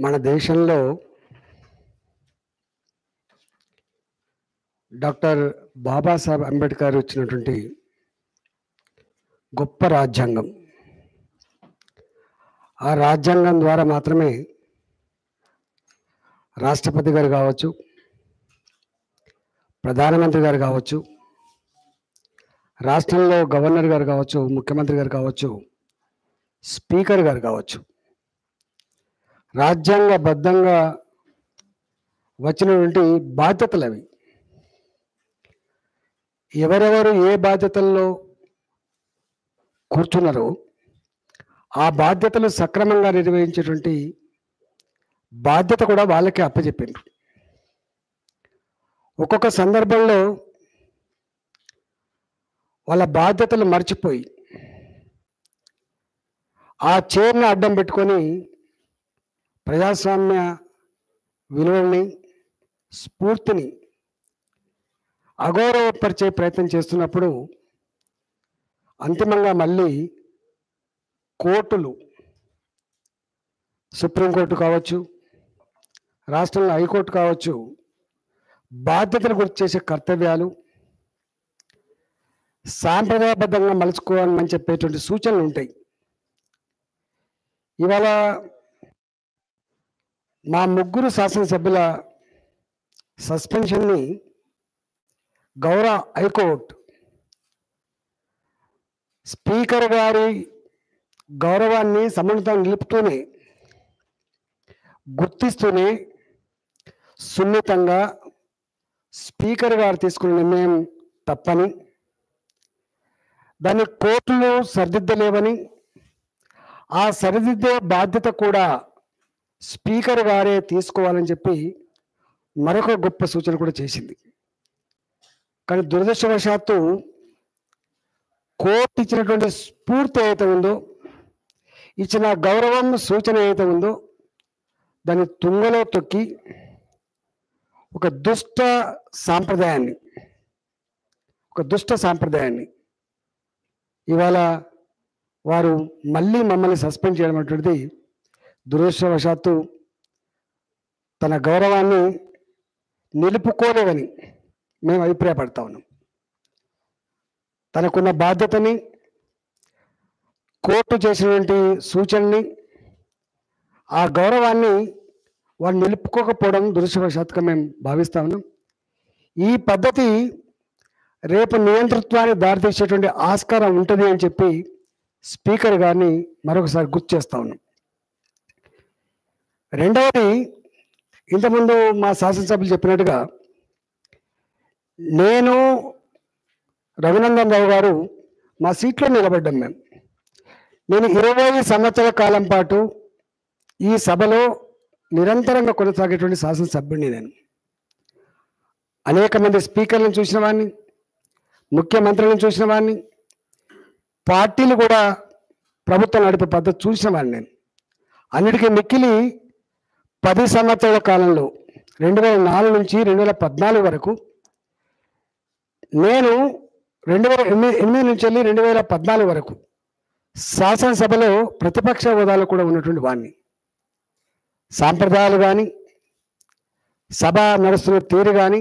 మన దేశంలో డాక్టర్ బాబాసాహెబ్ అంబేద్కర్ ఇచ్చినటువంటి గొప్ప రాజ్యాంగం. ఆ రాజ్యాంగం ద్వారా మాత్రమే రాష్ట్రపతి గారు కావచ్చు ప్రధానమంత్రి గారు కావచ్చు రాష్ట్రంలో గవర్నర్ గారు కావచ్చు ముఖ్యమంత్రి గారు కావచ్చు స్పీకర్ గారు కావచ్చు రాజ్యాంగబద్ధంగా వచ్చినటువంటి బాధ్యతలు అవి ఎవరెవరు ఏ బాధ్యతల్లో కూర్చున్నారో ఆ బాధ్యతలు సక్రమంగా నిర్వహించేటువంటి బాధ్యత కూడా వాళ్ళకే అప్పచెప్పిండ్రు. ఒక్కొక్క సందర్భంలో వాళ్ళ బాధ్యతలు మర్చిపోయి ఆ చైర్ని అడ్డం పెట్టుకొని ప్రజాస్వామ్య విలువల్ని స్ఫూర్తిని అగౌరవపరిచే ప్రయత్నం చేస్తున్నప్పుడు అంతిమంగా మళ్ళీ కోర్టులు సుప్రీంకోర్టు కావచ్చు రాష్ట్రంలో హైకోర్టు కావచ్చు బాధ్యతలు గుర్తు చేసే కర్తవ్యాలు సాంప్రదాయబద్ధంగా మలుచుకోవాలని చెప్పేటువంటి సూచనలు ఉంటాయి. ఇవాళ మా ముగ్గురు శాసనసభ్యుల సస్పెన్షన్ని గౌరవ హైకోర్టు స్పీకర్ గారి గౌరవాన్ని సమన్వితం నిలుపుతూనే గుర్తిస్తూనే సున్నితంగా స్పీకర్ గారు తీసుకున్న నిర్ణయం తప్పని దాన్ని కోర్టులు సరిదిద్దలేవని ఆ సరిదిద్దే బాధ్యత కూడా స్పీకర్ గారే తీసుకోవాలని చెప్పి మరొక గొప్ప సూచన కూడా చేసింది. కానీ దురదృష్టవశాత్తు కోర్టు ఇచ్చినటువంటి స్ఫూర్తి ఏదైతే ఉందో ఇచ్చిన గౌరవం సూచన ఏదైతే ఉందో దాన్ని తుంగలో తొక్కి ఒక దుష్ట సాంప్రదాయాన్ని ఒక దుష్ట సాంప్రదాయాన్ని ఇవాళ వారు మళ్ళీ మమ్మల్ని సస్పెండ్ చేయడం అనేటువంటిది దురదృష్టవశాత్తు తన గౌరవాన్ని నిలుపుకోలేదని మేము అభిప్రాయపడతా ఉన్నాం. తనకున్న బాధ్యతని కోర్టు చేసినటువంటి సూచనని ఆ గౌరవాన్ని వారు నిలుపుకోకపోవడం దురదృష్టవశాత్తుగా మేము భావిస్తా ఉన్నాం. ఈ పద్ధతి రేపు నియంతృత్వాన్ని దారితీసేటువంటి ఆస్కారం ఉంటుంది అని చెప్పి స్పీకర్ గారిని మరొకసారి గుర్తు చేస్తా ఉన్నాం. రెండవది ఇంతకుముందు మా శాసనసభ్యులు చెప్పినట్టుగా నేను రఘునందన్ రావు గారు మా సీట్లో నిలబడ్డాం మేము. నేను ఇరవై సంవత్సరాల కాలం పాటు ఈ సభలో నిరంతరంగా కొనసాగేటువంటి శాసనసభ్యుడిని నేను. అనేక మంది స్పీకర్లను చూసిన వాడిని ముఖ్యమంత్రులను చూసిన వాడిని పార్టీలు కూడా ప్రభుత్వం నడిపే పద్ధతి చూసిన వాడిని నేను. అన్నిటికీ మిక్కిలి పది సంవత్సరాల కాలంలో రెండు వేల నాలుగు నుంచి రెండు వేల పద్నాలుగు వరకు నేను రెండు వేల ఎనిమిది ఎనిమిది నుంచి వెళ్ళి రెండు వేల పద్నాలుగు వరకు శాసనసభలో ప్రతిపక్ష హోదాలో కూడా ఉన్నటువంటి వాడిని సాంప్రదాయాలు కానీ సభ నడుస్తున్న తీరు కానీ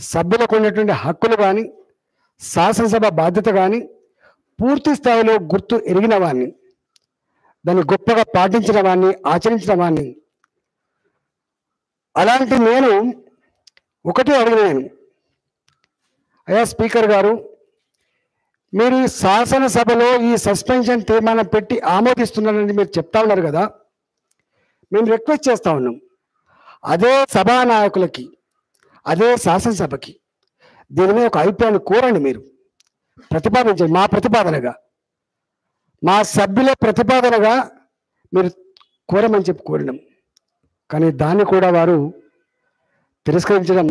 సభ్యులకు ఉన్నటువంటి హక్కులు కానీ శాసనసభ బాధ్యత కానీ పూర్తి స్థాయిలో గుర్తు ఎరిగిన వాడిని దాన్ని గొప్పగా పాటించిన వాడిని ఆచరించిన వాడిని అలాంటి నేను ఒకటే అడిగినాను. అయ్యా స్పీకర్ గారు మీరు ఈ శాసనసభలో ఈ సస్పెన్షన్ తీర్మానం పెట్టి ఆమోదిస్తున్నారని మీరు చెప్తా ఉన్నారు కదా మేము రిక్వెస్ట్ చేస్తా ఉన్నాం. అదే సభా నాయకులకి అదే శాసనసభకి దీని మీద ఒక అభిప్రాయాన్ని కోరండి మీరు. ప్రతిపాదించండి మా ప్రతిపాదనగా. మా సభ్యుల ప్రతిపాదనగా మీరు కోరమని చెప్పి కోరినాం. కానీ దాన్ని కూడా వారు తిరస్కరించడం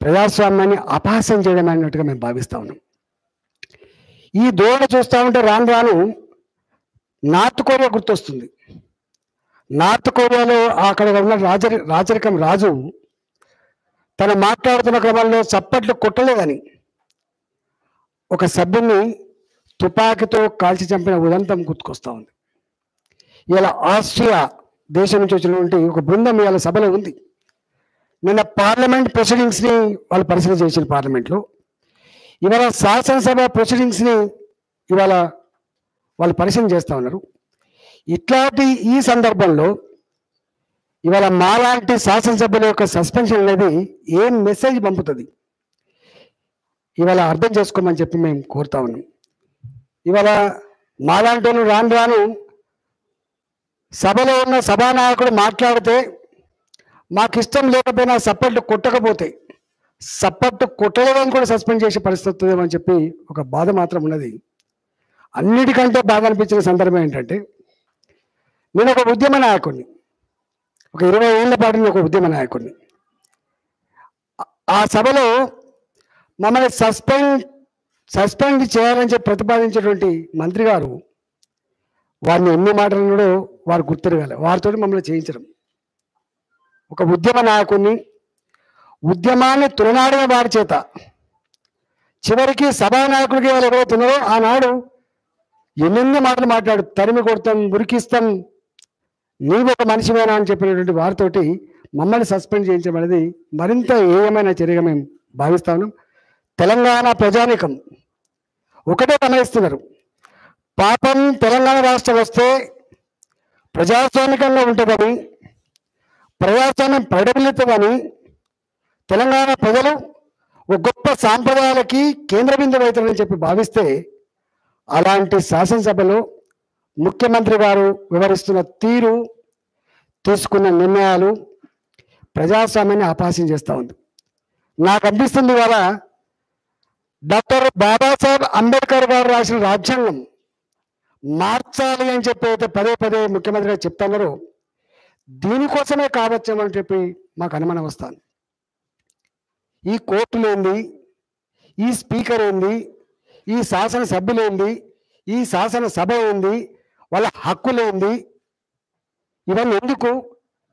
ప్రజాస్వామ్యాన్ని అపహాస్యం చేయడం అన్నట్టుగా మేము భావిస్తా ఉన్నాం. ఈ ధోరణి చూస్తూ ఉంటే రాను రాను నార్త్ కొరియా గుర్తొస్తుంది. నార్త్ కొరియాలో అక్కడ ఉన్న రాజరి రాజరికం రాజు తను మాట్లాడుతున్న క్రమంలో చప్పట్లు కొట్టలేదని ఒక సభ్యుని తుపాకీతో కాల్చి చంపిన ఉదంతం గుర్తుకొస్తూ ఉంది. ఇలా ఆస్ట్రియా దేశం నుంచి వచ్చినటువంటి ఒక బృందం ఇవాళ సభలో ఉంది. నిన్న పార్లమెంట్ ప్రొసీడింగ్స్ని వాళ్ళు పరిశీలన చేసిన పార్లమెంట్లో. ఇవాళ శాసనసభ ప్రొసీడింగ్స్ని ఇవాళ వాళ్ళు పరిశీలన చేస్తూ ఉన్నారు. ఇట్లాంటి ఈ సందర్భంలో ఇవాళ మాలాంటి శాసనసభ్యుల యొక్క సస్పెన్షన్ అనేది ఏం మెసేజ్ పంపుతుంది? ఇవాళ అర్థం చేసుకోమని చెప్పి మేము కోరుతా ఉన్నాం. ఇవాళ మాలాంటి వాళ్ళు రాను రాను సభలో ఉన్న సభానాయకుడు మాట్లాడితే మాకు ఇష్టం లేకపోయినా సప్పట్లు కొట్టకపోతే సప్పట్టు కొట్టలేదని కూడా సస్పెండ్ చేసే పరిస్థితి వస్తుందేమని చెప్పి ఒక బాధ మాత్రం ఉన్నది. అన్నిటికంటే బాధ అనిపించిన సందర్భం ఏంటంటే నేను ఒక ఉద్యమ నాయకుడిని ఒక ఇరవై ఏళ్ళ పాటు ఒక ఉద్యమ నాయకుడిని. ఆ- సభలో మమ్మల్ని సస్పెండ్ సస్పెండ్ చేయాలని చెప్పి ప్రతిపాదించినటువంటి మంత్రి గారు వారిని ఎన్ని మాటలు కూడా వారు గుర్తిరగాలి. వారితో మమ్మల్ని చేయించడం. ఒక ఉద్యమ నాయకుడిని ఉద్యమాన్ని తులనాడిన వారి చేత చివరికి సభానాయకుడికి వాళ్ళు ఎవరవుతున్నారో ఆనాడు ఎన్నెన్ని మాటలు మాట్లాడు తరిమి కొడతాం మురికిస్తాం నీవు ఒక మనిషివేనా అని చెప్పినటువంటి వారితోటి మమ్మల్ని సస్పెండ్ చేయించడం అనేది మరింత ఏయమైన చర్యగా మేము భావిస్తాను. తెలంగాణ ప్రజానికం ఒకటే గమనిస్తున్నారు. పాపం తెలంగాణ రాష్ట్రం వస్తే ప్రజాస్వామికంగా ఉంటుందని ప్రజాస్వామ్యం ప్రడబిల్లుతుందని తెలంగాణ ప్రజలు ఒక గొప్ప సాంప్రదాయాలకి కేంద్ర బిందువు అవుతారని చెప్పి భావిస్తే అలాంటి శాసనసభలో ముఖ్యమంత్రి గారు వివరిస్తున్న తీరు తీసుకున్న నిర్ణయాలు ప్రజాస్వామ్యాన్ని ఆపాసం చేస్తూ ఉంది. నాకు అనిపిస్తుంది ఇవాళ డాక్టర్ బాబాసాహెబ్ అంబేద్కర్ గారు రాసిన రాజ్యాంగం మార్చాలి అని చెప్పి అయితే పదే పదే ముఖ్యమంత్రి గారు చెప్తున్నారు దీనికోసమే కావచ్చామని అని చెప్పి మాకు అనుమానం వస్తాను ఈ కోర్టులు ఏంది ఈ స్పీకర్ ఏంది ఈ శాసన సభ్యులు ఏంది ఈ శాసన సభ ఏంది వాళ్ళ హక్కులు ఏంది ఇవన్నీ ఎందుకు?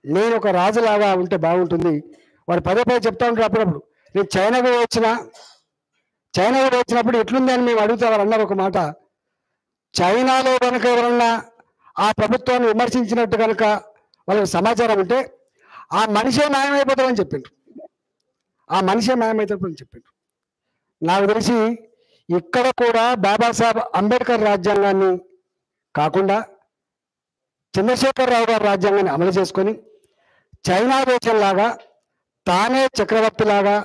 నేను ఒక రాజులాగా ఉంటే బాగుంటుంది. వాడు పదే పదే చెప్తా ఉంటారు అప్పుడప్పుడు. నేను చైనా కూడా వచ్చిన చైనా కూడా వచ్చినప్పుడు ఎట్లుంది అని మేము అడుగుతా వారు అన్నారు ఒక మాట. చైనాలో కనుక ఎవరన్నా ఆ ప్రభుత్వాన్ని విమర్శించినట్టు కనుక వాళ్ళకి సమాచారం ఉంటే ఆ మనిషే మాయమైపోతామని చెప్పిండ్రు. ఆ మనిషే మాయమైపోతామని చెప్పిండ్రు. నాకు తెలిసి ఇక్కడ కూడా బాబాసాహెబ్ అంబేద్కర్ రాజ్యాంగాన్ని కాకుండా చంద్రశేఖరరావు గారి రాజ్యాంగాన్ని అమలు చేసుకొని చైనా దేశంలాగా తానే చక్రవర్తిలాగా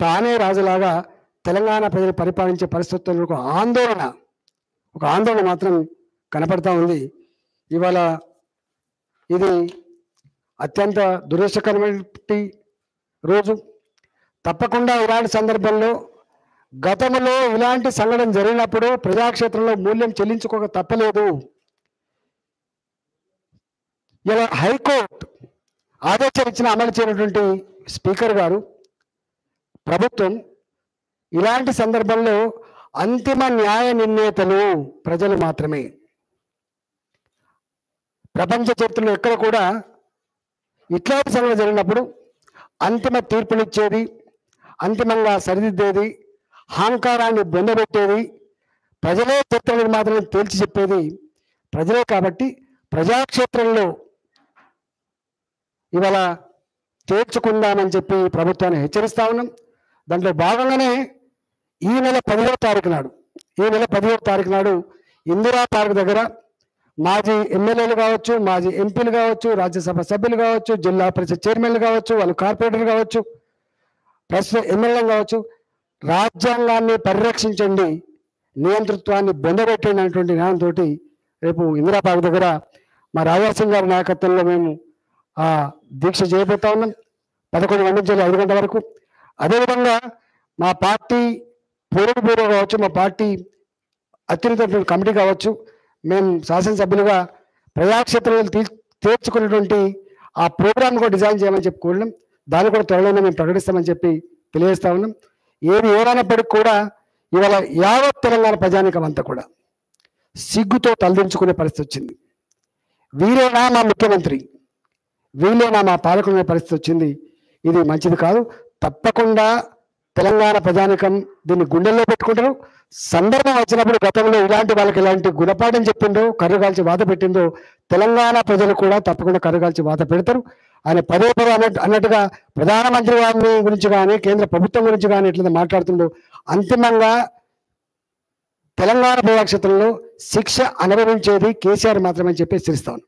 తానే రాజులాగా తెలంగాణ ప్రజలు పరిపాలించే పరిస్థితులకు ఆందోళన ఒక ఆందోళన మాత్రం కనపడతా ఉంది. ఇవాళ ఇది అత్యంత దురదృష్టకరమైన రోజు. తప్పకుండా ఇలాంటి సందర్భంలో గతంలో ఇలాంటి సంఘటన జరిగినప్పుడు ప్రజాక్షేత్రంలో మూల్యం చెల్లించుకోక తప్పలేదు. ఇలా హైకోర్టు ఆదేశాలు ఇచ్చిన అమలు చేయనటువంటి స్పీకర్ గారు ప్రభుత్వం ఇలాంటి సందర్భంలో అంతిమ న్యాయ నిర్ణేతలు ప్రజలు మాత్రమే. ప్రపంచ చరిత్రలో ఎక్కడ కూడా ఇట్లాంటి సంఘటన జరిగినప్పుడు అంతిమ తీర్పునిచ్చేది అంతిమంగా సరిదిద్దేది అహంకారాన్ని బొందబెట్టేది ప్రజలే చరిత్ర నిర్మాతలను తేల్చి చెప్పేది ప్రజలే కాబట్టి ప్రజాక్షేత్రంలో ఇవాళ తేల్చుకుందామని చెప్పి ప్రభుత్వాన్ని హెచ్చరిస్తా ఉన్నాం. దాంట్లో భాగంగానే ఈ నెల పదిహేవ తారీఖు నాడు ఈ నెల పదిహేవ తారీఖు నాడు ఇందిరా పార్క్ దగ్గర మాజీ ఎమ్మెల్యేలు కావచ్చు మాజీ ఎంపీలు కావచ్చు రాజ్యసభ సభ్యులు కావచ్చు జిల్లా పరిషత్ చైర్మన్లు కావచ్చు వాళ్ళు కార్పొరేటర్లు కావచ్చు ప్రస్తుత ఎమ్మెల్యేలు కావచ్చు రాజ్యాంగాన్ని పరిరక్షించండి నియంతృత్వాన్ని బొందబెట్టండి అనేటువంటి జ్ఞానంతో రేపు ఇందిరా పార్క్ దగ్గర మా రాజాసింగ్ గారి నాయకత్వంలో మేము ఆ దీక్ష చేయబోతా ఉన్నాం. పదకొండు గంటల నుంచి ఐదు గంటల వరకు. అదేవిధంగా మా పార్టీ పూర్వ కావచ్చు మా పార్టీ అత్యున్నత కమిటీ కావచ్చు మేము శాసనసభ్యులుగా ప్రజాక్షేత్రంలో తీ తీర్చుకున్నటువంటి ఆ ప్రోగ్రామ్ కూడా డిజైన్ చేయమని చెప్పి కోరినాం. దాన్ని కూడా త్వరలోనే మేము ప్రకటిస్తామని చెప్పి తెలియజేస్తా ఉన్నాం. ఏది ఏమైనప్పటికీ కూడా ఇవాళ యావత్ తెలంగాణ ప్రజానికం అంతా కూడా సిగ్గుతో తలదించుకునే పరిస్థితి వచ్చింది. వీరేనా మా ముఖ్యమంత్రి. వీళ్ళేనా మా పాలకులనే పరిస్థితి వచ్చింది. ఇది మంచిది కాదు. తప్పకుండా తెలంగాణ ప్రజానికం దీన్ని గుండెల్లో పెట్టుకుంటారు. సందర్భం వచ్చినప్పుడు గతంలో ఇలాంటి వాళ్ళకి ఇలాంటి గుణపాఠం చెప్పిందో కర్రగాల్చి బాధ పెట్టిందో తెలంగాణ ప్రజలు కూడా తప్పకుండా కర్రగాల్చి బాధ పెడతారు. ఆయన పదే పదే అన్నట్టు అన్నట్టుగా ప్రధానమంత్రి గారి గురించి కానీ కేంద్ర ప్రభుత్వం గురించి కానీ ఎట్లయితే మాట్లాడుతుండో అంతిమంగా తెలంగాణ ప్రజాక్షేత్రంలో శిక్ష అనుభవించేది కేసీఆర్ మాత్రమే చెప్పి హెచ్చరిస్తాను